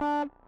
Bye.